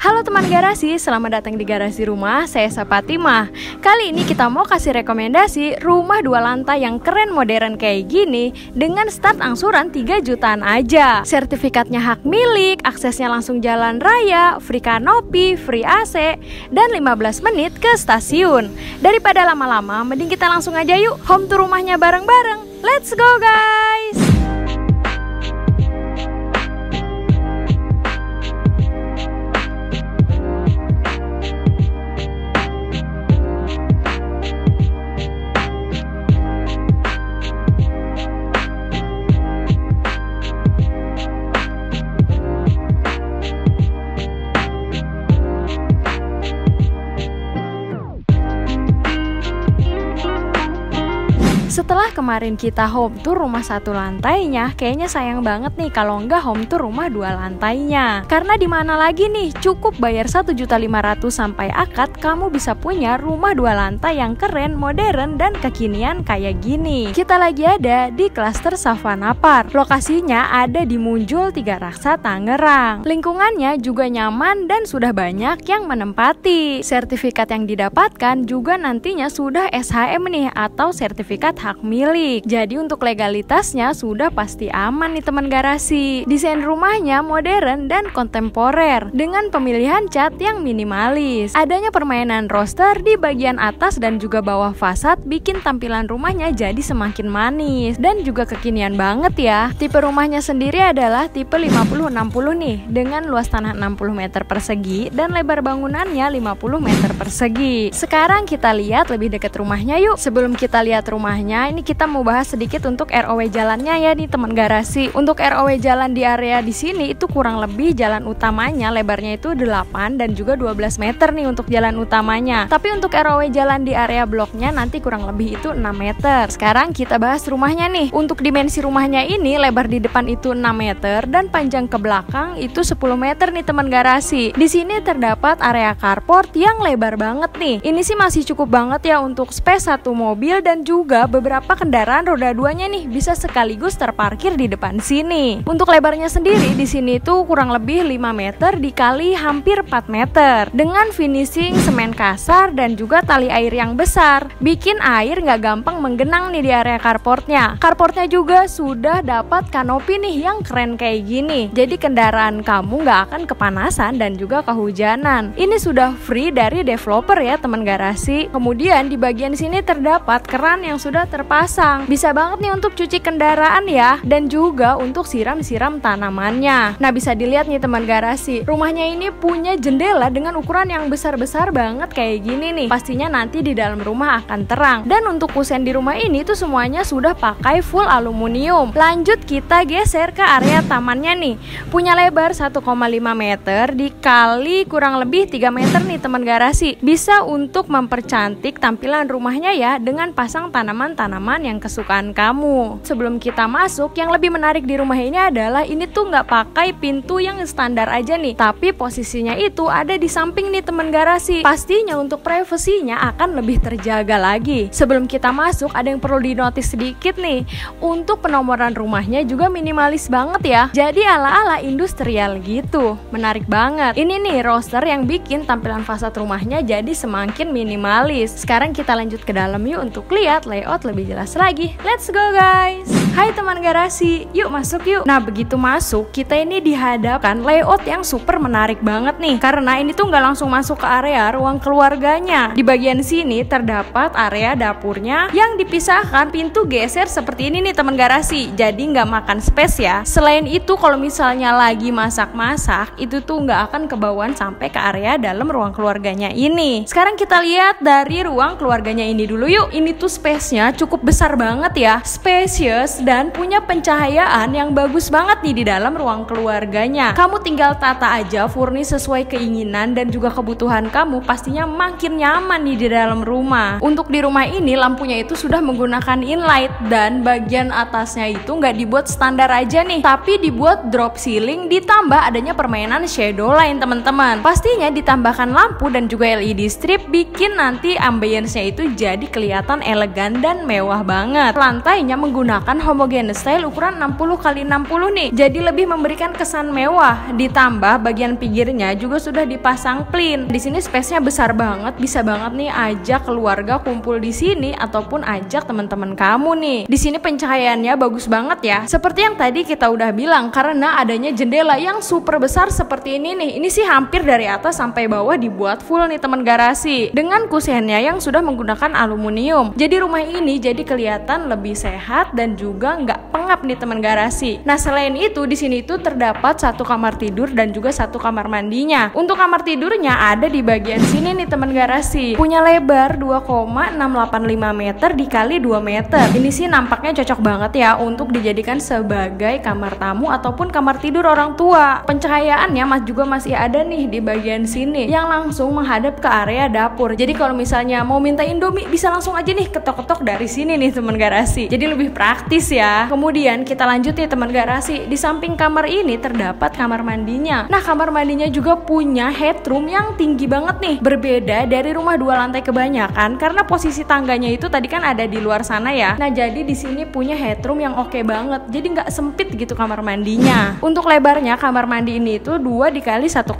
Halo teman garasi, selamat datang di garasi rumah. Saya Sapatimah. Kali ini kita mau kasih rekomendasi rumah dua lantai yang keren modern kayak gini dengan start angsuran 3 jutaan aja. Sertifikatnya hak milik, aksesnya langsung jalan raya, free kanopi, free AC, dan 15 menit ke stasiun. Daripada lama-lama, mending kita langsung aja yuk home tour rumahnya bareng-bareng. Let's go guys! Kemarin kita home tour rumah satu lantainya, kayaknya sayang banget nih kalau nggak home tour rumah dua lantainya. Karena di mana lagi nih, cukup bayar 1.500 sampai akad, kamu bisa punya rumah dua lantai yang keren, modern, dan kekinian kayak gini. Kita lagi ada di klaster Savana Park. Lokasinya ada di Munjul Tiga Raksa, Tangerang. Lingkungannya juga nyaman dan sudah banyak yang menempati. Sertifikat yang didapatkan juga nantinya sudah SHM nih atau sertifikat hak milik. Jadi untuk legalitasnya sudah pasti aman nih teman garasi. Desain rumahnya modern dan kontemporer dengan pemilihan cat yang minimalis. Adanya permainan roster di bagian atas dan juga bawah fasad bikin tampilan rumahnya jadi semakin manis dan juga kekinian banget ya. Tipe rumahnya sendiri adalah tipe 50-60 nih dengan luas tanah 60 meter persegi dan lebar bangunannya 50 meter persegi. Sekarang kita lihat lebih dekat rumahnya yuk. Sebelum kita lihat rumahnya ini kita mau bahas sedikit untuk ROW jalannya ya nih teman garasi. Untuk ROW jalan di area di sini itu kurang lebih jalan utamanya lebarnya itu 8 dan juga 12 meter nih untuk jalan utamanya. Tapi untuk ROW jalan di area bloknya nanti kurang lebih itu 6 meter. Sekarang kita bahas rumahnya nih. Untuk dimensi rumahnya ini lebar di depan itu 6 meter dan panjang ke belakang itu 10 meter nih teman garasi. Di sini terdapat area carport yang lebar banget nih. Ini sih masih cukup banget ya untuk space satu mobil dan juga beberapa kendaraan roda duanya nih bisa sekaligus terparkir di depan sini. Untuk lebarnya sendiri di sini tuh kurang lebih 5 meter dikali hampir 4 meter dengan finishing semen kasar dan juga tali air yang besar. Bikin air nggak gampang menggenang nih di area carportnya. Carportnya juga sudah dapat kanopi nih yang keren kayak gini. Jadi kendaraan kamu nggak akan kepanasan dan juga kehujanan. Ini sudah free dari developer ya teman garasi. Kemudian di bagian sini terdapat keran yang sudah terpasang. Bisa banget nih untuk cuci kendaraan ya dan juga untuk siram-siram tanamannya. Nah, bisa dilihat nih teman garasi. Rumahnya ini punya jendela dengan ukuran yang besar-besar banget kayak gini nih. Pastinya nanti di dalam rumah akan terang. Dan untuk kusen di rumah ini tuh semuanya sudah pakai full aluminium. Lanjut kita geser ke area tamannya nih. Punya lebar 1,5 meter dikali kurang lebih 3 meter nih teman garasi. Bisa untuk mempercantik tampilan rumahnya ya dengan pasang tanaman tanaman yang kesukaan kamu. Sebelum kita masuk, yang lebih menarik di rumah ini adalah ini tuh nggak pakai pintu yang standar aja nih, tapi posisinya itu ada di samping nih teman garasi. Pastinya untuk privasinya akan lebih terjaga lagi. Sebelum kita masuk, ada yang perlu dinotis sedikit nih. Untuk penomoran rumahnya juga minimalis banget ya. Jadi ala-ala industrial gitu. Menarik banget. Ini nih roster yang bikin tampilan fasad rumahnya jadi semakin minimalis. Sekarang kita lanjut ke dalam yuk untuk lihat layout lebih jelas lagi. Let's go guys! Hai teman garasi, yuk masuk yuk. Nah begitu masuk, kita ini dihadapkan layout yang super menarik banget nih. Karena ini tuh nggak langsung masuk ke area ruang keluarganya. Di bagian sini terdapat area dapurnya yang dipisahkan pintu geser seperti ini nih teman garasi. Jadi nggak makan space ya. Selain itu kalau misalnya lagi masak-masak, itu tuh nggak akan kebauan sampai ke area dalam ruang keluarganya ini. Sekarang kita lihat dari ruang keluarganya ini dulu yuk. Ini tuh space-nya cukup besar banget ya, spacious dan punya pencahayaan yang bagus banget nih di dalam ruang keluarganya. Kamu tinggal tata aja furnis sesuai keinginan dan juga kebutuhan kamu, pastinya makin nyaman nih di dalam rumah. Untuk di rumah ini lampunya itu sudah menggunakan inlight dan bagian atasnya itu nggak dibuat standar aja nih, tapi dibuat drop ceiling ditambah adanya permainan shadow line teman-teman. Pastinya ditambahkan lampu dan juga LED strip bikin nanti ambience-nya itu jadi kelihatan elegan dan mewah banget. Lantainya menggunakan homogeneous style ukuran 60 x 60 nih. Jadi lebih memberikan kesan mewah. Ditambah bagian pinggirnya juga sudah dipasang plin. Di sini space-nya besar banget, bisa banget nih ajak keluarga kumpul di sini ataupun ajak teman-teman kamu nih. Di sini pencahayaannya bagus banget ya. Seperti yang tadi kita udah bilang karena adanya jendela yang super besar seperti ini nih. Ini sih hampir dari atas sampai bawah dibuat full nih teman garasi. Dengan kusennya yang sudah menggunakan aluminium. Jadi rumah ini jadi kelihatan lebih sehat dan juga nggak pengap nih teman garasi. Nah selain itu di sini tuh terdapat satu kamar tidur dan juga satu kamar mandinya. Untuk kamar tidurnya ada di bagian sini nih teman garasi. Punya lebar 2,685 meter dikali 2 meter. Ini sih nampaknya cocok banget ya untuk dijadikan sebagai kamar tamu ataupun kamar tidur orang tua. Pencahayaannya mas juga masih ada nih di bagian sini yang langsung menghadap ke area dapur. Jadi kalau misalnya mau minta Indomie bisa langsung aja nih ketok-ketok dari sini nih teman garasi. Jadi lebih praktis ya. Kemudian kita lanjut nih teman garasi. Di samping kamar ini terdapat kamar mandinya. Nah, kamar mandinya juga punya headroom yang tinggi banget nih. Berbeda dari rumah dua lantai kebanyakan karena posisi tangganya itu tadi kan ada di luar sana ya. Nah, jadi di sini punya headroom yang oke okay banget. Jadi nggak sempit gitu kamar mandinya. Untuk lebarnya kamar mandi ini itu 2 dikali 1,25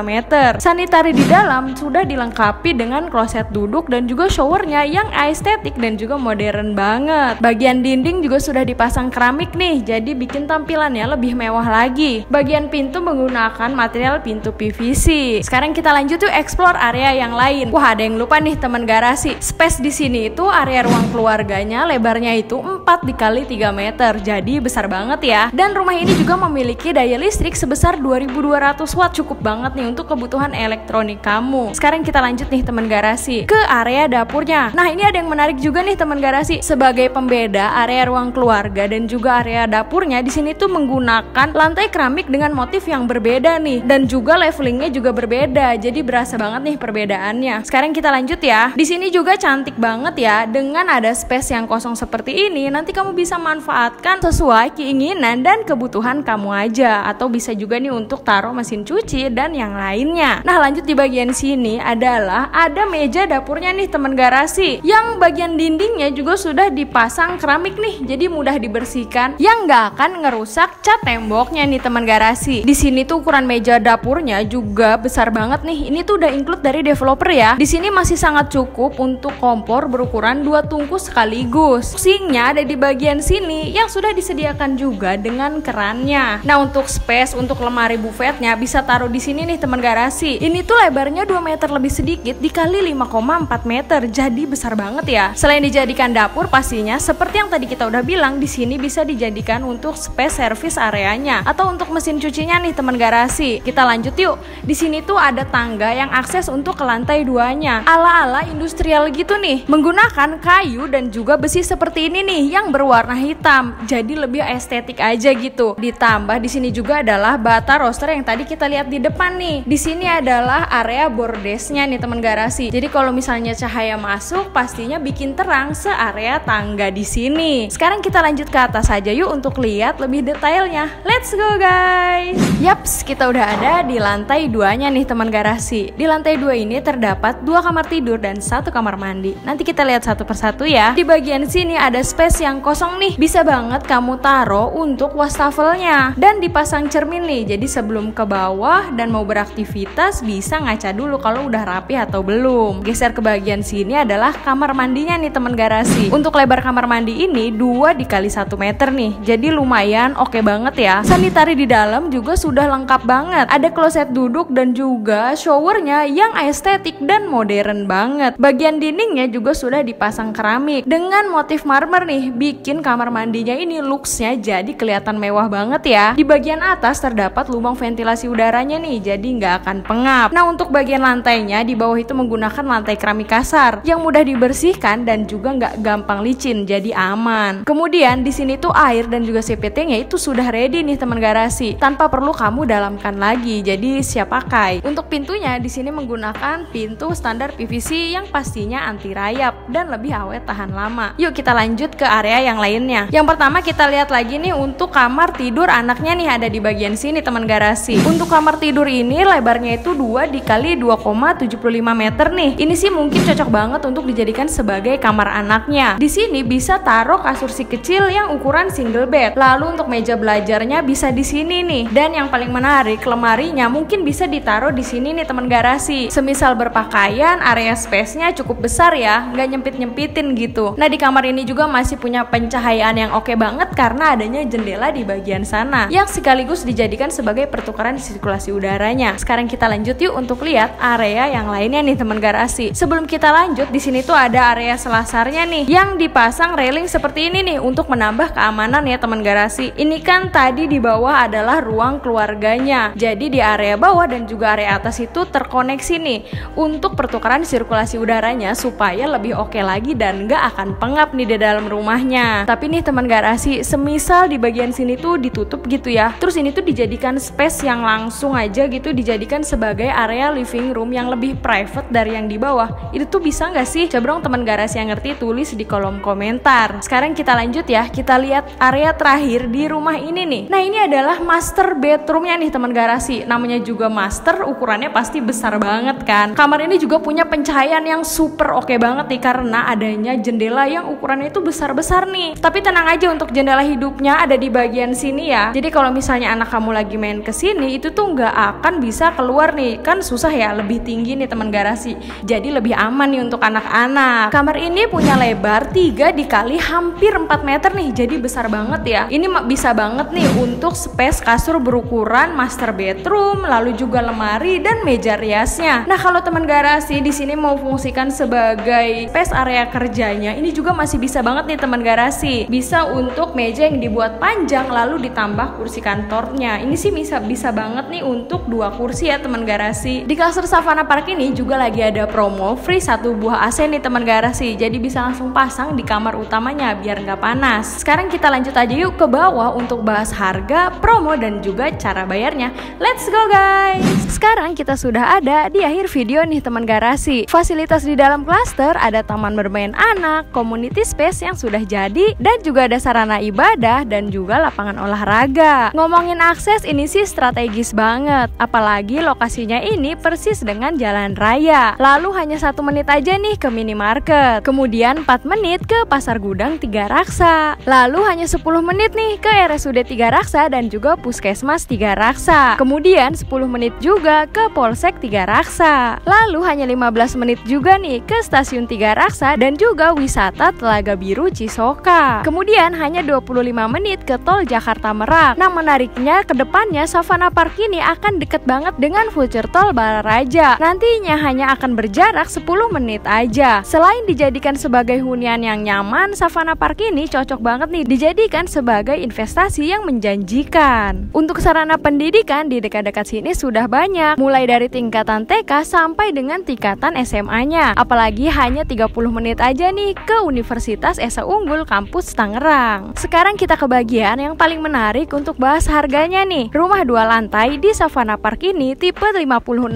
meter. Sanitari di dalam sudah dilengkapi dengan kloset duduk dan juga showernya yang estetik dan juga modern banget. Bagian dinding juga sudah dipasang keramik nih, jadi bikin tampilannya lebih mewah lagi. Bagian pintu menggunakan material pintu PVC. Sekarang kita lanjut tuh explore area yang lain. Wah, ada yang lupa nih teman garasi. Space di sini itu area ruang keluarganya lebarnya itu 4 dikali 3 meter. Jadi besar banget ya. Dan rumah ini juga memiliki daya listrik sebesar 2200 watt. Cukup banget nih untuk kebutuhan elektronik kamu. Sekarang kita lanjut nih teman garasi ke area dapurnya. Nah, ini ada yang menarik juga nih teman garasi. Sebagai pembeda area ruang keluarga dan juga area dapurnya di sini tuh menggunakan lantai keramik dengan motif yang berbeda nih dan juga levelingnya juga berbeda. Jadi berasa banget nih perbedaannya. Sekarang kita lanjut ya. Di sini juga cantik banget ya dengan ada space yang kosong seperti ini. Nanti kamu bisa manfaatkan sesuai keinginan dan kebutuhan kamu aja atau bisa juga nih untuk taruh mesin cuci dan yang lainnya. Nah, lanjut di bagian sini adalah ada meja dapurnya nih teman garasi yang bagian dindingnya juga sudah dipasang keramik nih. Jadi mudah dibersihkan yang nggak akan ngerusak cat temboknya nih teman garasi. Di sini tuh ukuran meja dapurnya juga besar banget nih. Ini tuh udah include dari developer ya. Di sini masih sangat cukup untuk kompor berukuran dua tungku sekaligus. Sinknya ada di bagian sini yang sudah disediakan juga dengan kerannya. Nah, untuk space untuk lemari buffetnya bisa taruh di sini nih teman garasi. Ini tuh lebarnya 2 meter lebih sedikit dikali 5,4 meter. Jadi besar banget ya. Selain dijadikan dapur pastinya seperti yang tadi kita udah bilang di sini bisa dijadikan untuk space service areanya atau untuk mesin cucinya nih teman garasi. Kita lanjut yuk. Di sini tuh ada tangga yang akses untuk ke lantai duanya. Ala-ala industrial gitu nih. Menggunakan kayu dan juga besi seperti ini nih yang berwarna hitam. Jadi lebih estetik aja gitu. Ditambah di sini juga adalah bata roster yang tadi kita lihat di depan nih. Di sini adalah area bordesnya nih teman garasi. Jadi kalau misalnya cahaya masuk pastinya bikin terang searea tangga di sini. Sekarang kita lanjut ke atas saja yuk untuk lihat lebih detailnya. Let's go guys. Yaps, kita udah ada di lantai duanya nih teman garasi. Di lantai dua ini terdapat dua kamar tidur dan satu kamar mandi. Nanti kita lihat satu persatu ya. Di bagian sini ada space yang kosong nih. Bisa banget kamu taruh untuk wastafelnya dan dipasang cermin nih. Jadi sebelum ke bawah dan mau beraktivitas bisa ngaca dulu kalau udah rapi atau belum. Geser ke bagian sini adalah kamar mandinya nih teman garasi. Untuk lebar kamar mandi ini 2 dikali 1 meter nih. Jadi lumayan oke okay banget ya. Sanitari di dalam juga sudah lengkap banget. Ada kloset duduk dan juga showernya yang estetik dan modern banget. Bagian dindingnya juga sudah dipasang keramik dengan motif marmer nih. Bikin kamar mandinya ini looksnya jadi kelihatan mewah banget ya. Di bagian atas terdapat lubang ventilasi udaranya nih, jadi nggak akan pengap. Nah untuk bagian lantainya di bawah itu menggunakan lantai keramik kasar yang mudah dibersihkan dan juga nggak gampang licin, jadi aman. Kemudian di sini tuh air dan juga CPT-nya itu sudah ready nih teman garasi, tanpa perlu kamu dalamkan lagi. Jadi siap pakai. Untuk pintunya di sini menggunakan pintu standar PVC yang pastinya anti rayap dan lebih awet tahan lama. Yuk kita lanjut ke area yang lainnya. Yang pertama kita lihat lagi nih untuk kamar tidur anaknya nih ada di bagian sini teman garasi. Untuk kamar tidur ini lebarnya itu 2 dikali 2,75 meter nih. Ini sih mungkin cocok banget untuk dijadikan sebagai kamar anaknya. Di sini bisa taruh kasur si kecil yang ukuran single bed. Lalu untuk meja belajarnya bisa di sini nih. Dan yang paling menarik, lemarinya mungkin bisa ditaruh di sini nih teman garasi. Semisal berpakaian, area space-nya cukup besar ya, nggak nyempit-nyempitin gitu. Nah di kamar ini juga masih punya pencahayaan yang oke banget karena adanya jendela di bagian sana yang sekaligus dijadikan sebagai pertukaran sirkulasi udaranya. Sekarang kita lanjut yuk untuk lihat area yang lainnya nih teman garasi. Sebelum kita lanjut, di sini tuh ada area selasarnya nih yang dipasang railing seperti ini nih untuk menambah keamanan ya teman garasi. Ini kan tadi di bawah adalah ruang keluarganya. Jadi di area bawah dan juga area atas itu terkoneksi nih untuk pertukaran sirkulasi udaranya supaya lebih oke lagi dan nggak akan pengap nih di dalam rumahnya. Tapi nih teman garasi, semisal di bagian sini tuh ditutup gitu ya. Terus ini tuh dijadikan space yang langsung aja gitu dijadikan sebagai area living room yang lebih private dari yang di bawah. Itu tuh bisa nggak sih? Coba dong teman garasi yang ngerti tulis di kolom komentar. Sekarang kita lanjut ya. Kita lihat area terakhir di rumah ini nih. Nah, ini adalah master bedroomnya nih teman garasi. Namanya juga master, ukurannya pasti besar banget kan. Kamar ini juga punya pencahayaan yang super oke okay banget nih karena adanya jendela yang ukurannya itu besar-besar nih. Tapi tenang aja untuk jendela hidupnya ada di bagian sini ya. Jadi kalau misalnya anak kamu lagi main ke sini itu tuh nggak akan bisa keluar nih. Kan susah ya, lebih tinggi nih teman garasi. Jadi lebih aman nih untuk anak-anak. Kamar ini punya lebar 3 dikali hampir 4 meter nih. Jadi besar banget ya. Ini bisa banget nih untuk space kasur berukuran master bedroom, lalu juga lemari dan meja riasnya. Nah, kalau teman garasi di sini mau fungsikan sebagai space area kerjanya, ini juga masih bisa banget nih teman garasi. Bisa untuk meja yang dibuat panjang lalu ditambah kursi kantornya. Ini sih bisa bisa banget nih untuk dua kursi ya teman garasi. Di kasur Savana Park ini juga lagi ada promo free satu buah AC nih teman garasi. Jadi bisa langsung pasang di kamar utamanya biar nggak panas. Sekarang kita lanjut aja yuk ke bawah untuk bahas harga, promo dan juga cara bayarnya. Let's go guys. Sekarang kita sudah ada di akhir video nih teman garasi. Fasilitas di dalam klaster ada taman bermain anak, community space yang sudah jadi dan juga ada sarana ibadah dan juga lapangan olahraga. Ngomongin akses ini sih strategis banget, apalagi lokasinya ini persis dengan jalan raya. Lalu hanya satu menit aja nih ke minimarket, kemudian 4 menit ke pasar gudang Tiga Raksa, lalu hanya 10 menit nih ke RSUD Tiga Raksa dan juga Puskesmas Tiga Raksa, kemudian 10 menit juga ke Polsek Tiga Raksa, lalu hanya 15 menit juga nih ke Stasiun Tiga Raksa dan juga wisata Telaga Biru Cisoka. Kemudian hanya 25 menit ke Tol Jakarta Merak. Nah menariknya ke depannya Savana Park ini akan deket banget dengan future Tol Balaraja. Nantinya hanya akan berjarak 10 menit aja. Selain dijadikan sebagai hunian yang nyaman, Savana Park ini cocok banget nih dijadikan sebagai investasi yang menjanjikan. Untuk sarana pendidikan di dekat-dekat sini sudah banyak, mulai dari tingkatan TK sampai dengan tingkatan SMA-nya. Apalagi hanya 30 menit aja nih ke Universitas Esa Unggul Kampus Tangerang. Sekarang kita ke bagian yang paling menarik untuk bahas harganya nih. Rumah dua lantai di Savana Park ini tipe 5060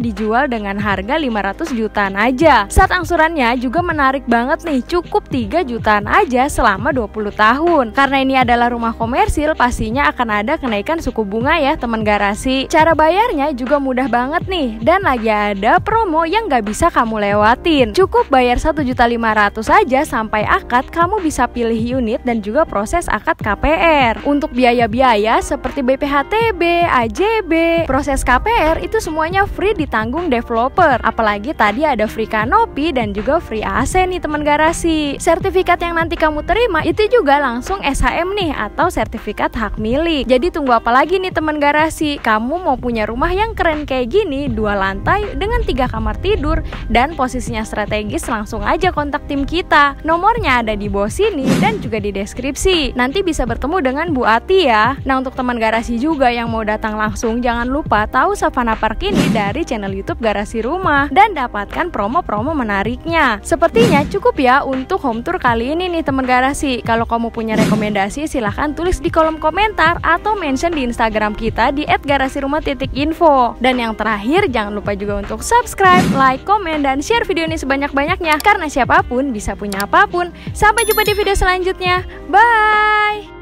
dijual dengan harga 500 jutaan aja. Saat angsurannya juga menarik banget nih, cukup 3 jutaan aja selama 20 tahun. Karena ini adalah rumah komersil, pastinya akan ada kenaikan suku bunga ya teman garasi. Cara bayarnya juga mudah banget nih, dan lagi ada promo yang gak bisa kamu lewatin. Cukup bayar 1.500 saja sampai akad, kamu bisa pilih unit dan juga proses akad KPR. Untuk biaya-biaya seperti BPHTB, AJB, proses KPR itu semuanya free ditanggung developer. Apalagi tadi ada free kanopi dan juga free AC nih teman garasi. Sertifikat yang nanti kamu terima itu juga langsung SHM nih atau sertifikat hak milik. Jadi tunggu apa lagi nih teman garasi? Kamu mau punya rumah yang keren kayak gini, dua lantai dengan tiga kamar tidur dan posisinya strategis langsung aja kontak tim kita. Nomornya ada di bawah sini dan juga di deskripsi. Nanti bisa bertemu dengan Bu Ati ya. Nah untuk teman garasi juga yang mau datang langsung jangan lupa tahu Savana Park ini dari channel YouTube Garasi Rumah dan dapatkan promo-promo menariknya. Sepertinya cukup ya untuk home tour kali ini nih teman garasi. Kalau kamu punya rekomendasi silahkan tulis di kolom komentar atau mention di Instagram kita di @garasirumah.info. Dan yang terakhir jangan lupa juga untuk subscribe, like, komen, dan share video ini sebanyak-banyaknya karena siapa pun bisa punya apa pun. Sampai jumpa di video selanjutnya. Bye.